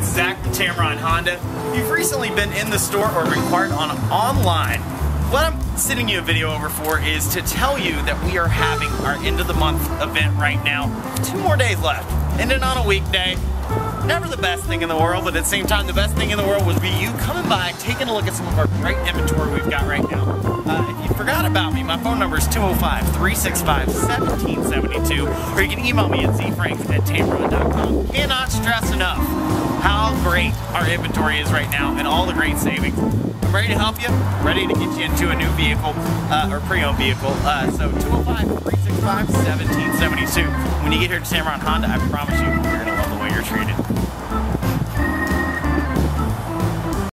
it's Zac from Tameron Honda. You've recently been in the store or inquired on online. What I'm sending you a video over for is to tell you that we are having our end of the month event right now. Two more days left. Ending on a weekday. Never the best thing in the world, but at the same time, the best thing in the world would be you coming by, taking a look at some of our great inventory we've got right now. Uh, if you forgot about me, my phone number is 205-365-1772, or you can email me at zfranks at tameron.com. Cannot stress enough how great our inventory is right now and all the great savings. I'm ready to help you, ready to get you into a new vehicle uh, or pre-owned vehicle. Uh, so 205-365-1772. When you get here to Tameron Honda, I promise you, you're going to